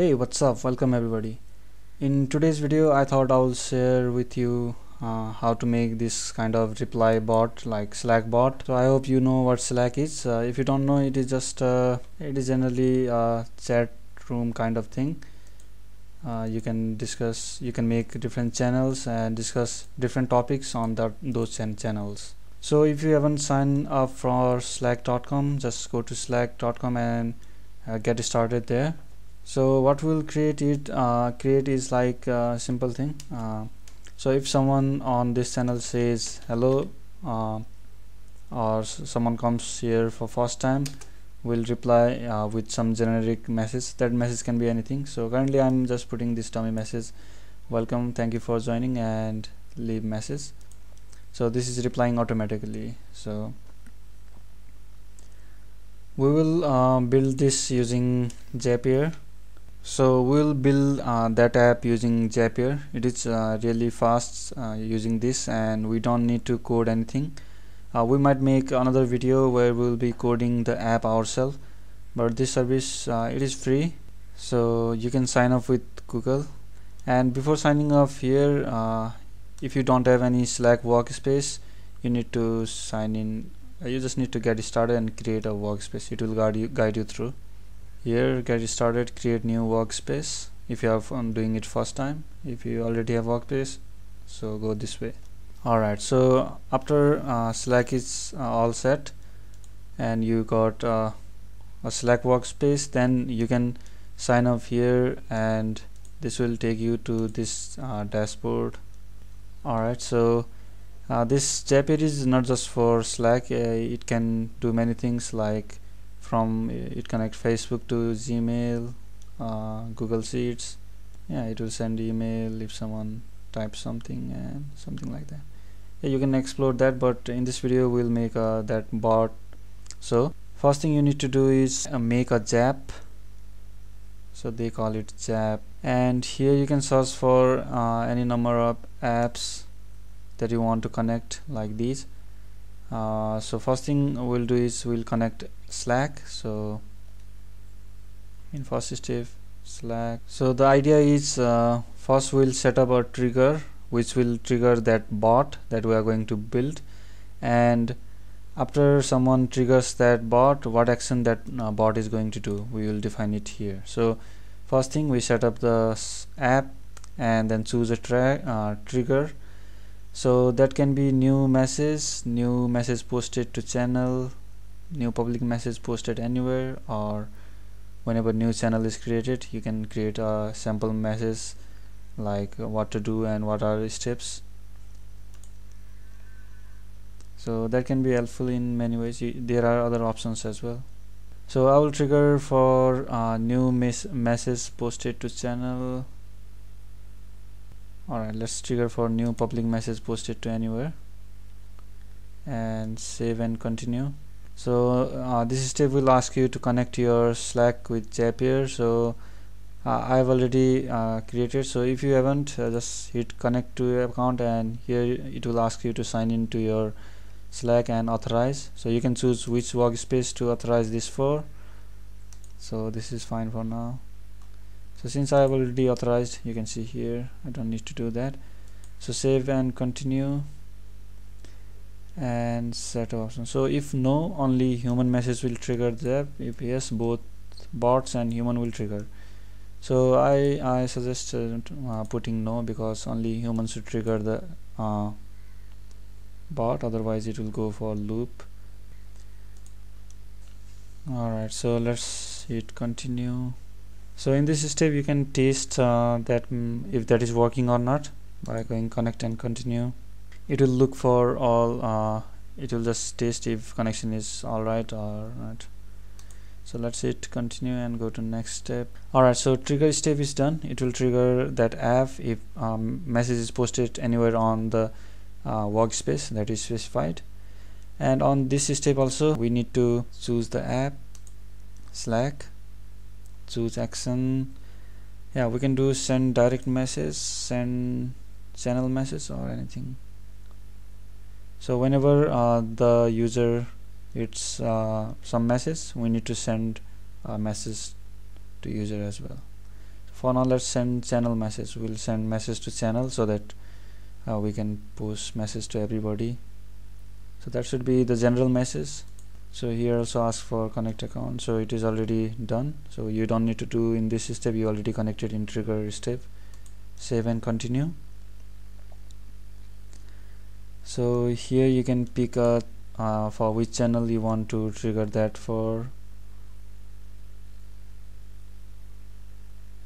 hey what's up? Welcome everybody. In today's video I thought I'll share with you uh, how to make this kind of reply bot like slack bot. So I hope you know what slack is. Uh, if you don't know it is just uh, it is generally a chat room kind of thing. Uh, you can discuss you can make different channels and discuss different topics on that those ch channels. So if you haven't signed up for slack.com just go to slack.com and uh, get started there so what we'll create it uh, create is like a simple thing. Uh, so if someone on this channel says hello uh, or someone comes here for first time we'll reply uh, with some generic message. That message can be anything. So currently I'm just putting this dummy message. Welcome thank you for joining and leave message. So this is replying automatically. So we will uh, build this using Zapier so we'll build uh, that app using Zapier. It is uh, really fast uh, using this and we don't need to code anything. Uh, we might make another video where we'll be coding the app ourselves but this service uh, it is free. So you can sign up with Google. And before signing up here uh, if you don't have any Slack workspace you need to sign in. You just need to get started and create a workspace. It will guide you guide you through here get started create new workspace. If you are doing it first time if you already have workspace so go this way. Alright so after uh, slack is uh, all set and you got uh, a slack workspace then you can sign up here and this will take you to this uh, dashboard. Alright so uh, this Zapier is not just for slack uh, it can do many things like from it connect Facebook to Gmail uh, Google Sheets. Yeah it will send email if someone types something and something like that. Yeah you can explore that but in this video we'll make uh, that bot. So first thing you need to do is uh, make a zap. So they call it zap. And here you can search for uh, any number of apps that you want to connect like these uh, so first thing we'll do is we'll connect slack. So in first slack. So the idea is uh, first we'll set up a trigger which will trigger that bot that we are going to build. And after someone triggers that bot what action that uh, bot is going to do we will define it here. So first thing we set up the app and then choose a uh, trigger so that can be new message new message posted to channel new public message posted anywhere or whenever new channel is created you can create a sample message like what to do and what are the steps. So that can be helpful in many ways. There are other options as well. So I will trigger for uh, new mes message posted to channel alright let's trigger for new public message posted to anywhere. And save and continue. So uh, this step will ask you to connect your slack with Zapier. So uh, I've already uh, created. So if you haven't uh, just hit connect to your account and here it will ask you to sign in to your slack and authorize. So you can choose which workspace to authorize this for. So this is fine for now so since I have already authorized you can see here I don't need to do that. So save and continue and set option so if no only human message will trigger that if yes both bots and human will trigger. So I, I suggest uh, putting no because only humans should trigger the uh, bot. Otherwise it will go for loop. Alright so let's hit continue so in this step you can test uh, that um, if that is working or not by going connect and continue. It will look for all uh, it will just test if connection is alright or not. So let's hit continue and go to next step. Alright so trigger step is done. It will trigger that app if um, message is posted anywhere on the uh, workspace that is specified. And on this step also we need to choose the app slack choose action yeah we can do send direct message send channel message or anything. So whenever uh, the user it's uh, some message we need to send a message to user as well. For now let's send channel message. We'll send message to channel so that uh, we can push message to everybody. So that should be the general message so here also ask for connect account. So it is already done. So you don't need to do in this step. You already connected in trigger step. Save and continue. So here you can pick a uh, for which channel you want to trigger that for.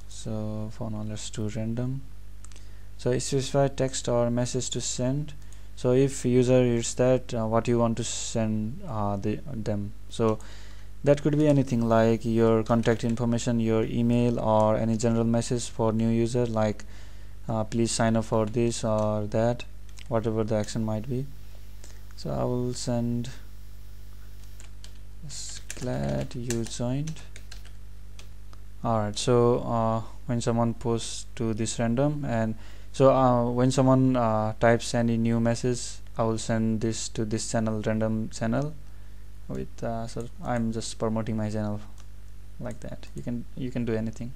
So for now let's do random. So specify text or message to send so if user is that uh, what you want to send uh, the, them. So that could be anything like your contact information your email or any general message for new user like uh, please sign up for this or that whatever the action might be. So I will send glad you joined. Alright so uh, when someone posts to this random. And so uh, when someone uh, types any new message I will send this to this channel random channel with uh, so I'm just promoting my channel like that. You can you can do anything.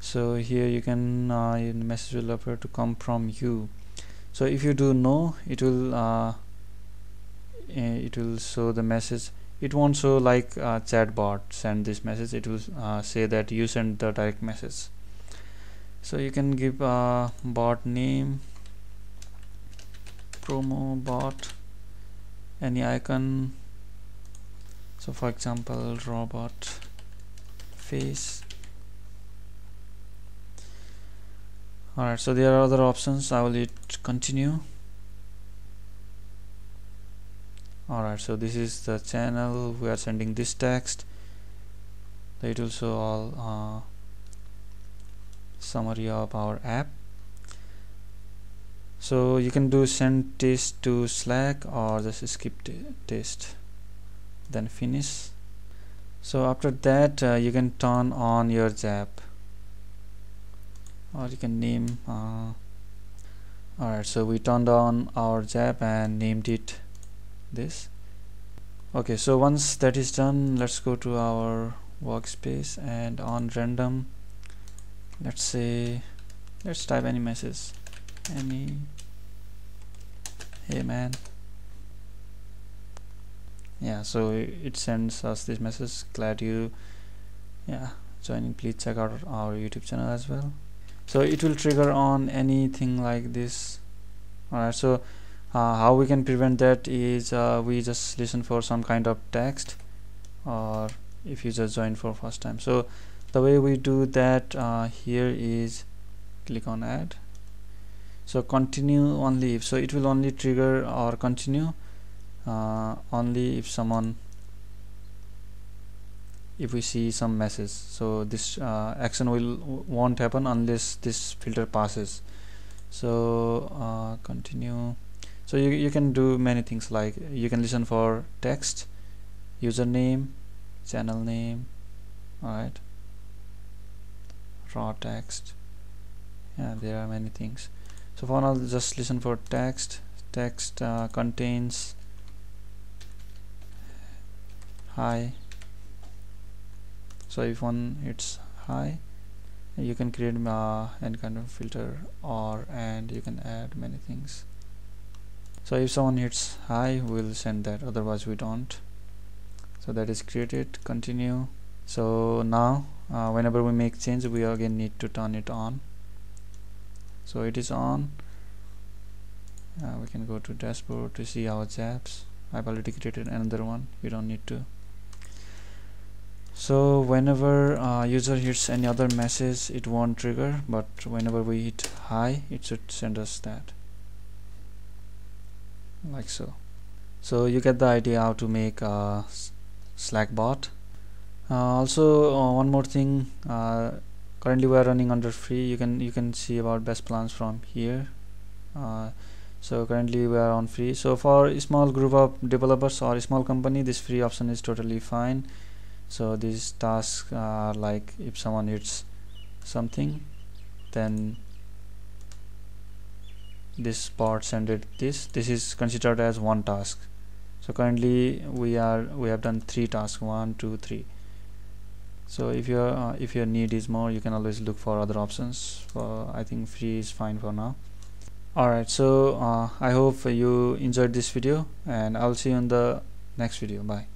So here you can uh, message will appear to come from you. So if you do no it will uh, eh, it will show the message it won't show like uh, chat bot send this message. It will uh, say that you send the direct message. So you can give a bot name promo bot any icon. So for example robot face. Alright so there are other options. I will hit continue alright so this is the channel. We are sending this text. It will show all uh, summary of our app. So you can do send test to slack or just skip test then finish. So after that uh, you can turn on your zap. Or you can name uh, alright so we turned on our zap and named it this. Okay so once that is done let's go to our workspace and on random let's say let's type any message. Any hey man. Yeah so it sends us this message. Glad you yeah joining. Please check out our youtube channel as well. So it will trigger on anything like this. Alright so uh, how we can prevent that is uh, we just listen for some kind of text or if you just join for first time. So the way we do that uh, here is click on add. So continue only if so it will only trigger or continue uh, only if someone if we see some message. So this uh, action will won't happen unless this filter passes. So uh, continue so you, you can do many things like you can listen for text username channel name alright? Raw text. Yeah there are many things. So for now just listen for text. Text uh, contains hi so if one hits hi you can create uh, any kind of filter or and you can add many things so if someone hits hi we'll send that otherwise we don't. So that is created continue. So now uh, whenever we make change we again need to turn it on. So it is on. Uh, we can go to dashboard to see our zaps I've already created another one. You don't need to. So whenever uh, user hits any other message it won't trigger but whenever we hit hi it should send us that like so. So you get the idea how to make a slack bot. Uh, also uh, one more thing uh, currently we are running under free. You can you can see about best plans from here. So currently we are on free. So for small group of developers or small company this free option is totally fine. So these tasks are like if someone hits something then this bot send it this this is considered as one task. So currently we are we have done three tasks one two three. So if your uh, if your need is more you can always look for other options for I think free is fine for now. Alright so uh, I hope you enjoyed this video and I'll see you in the next video. Bye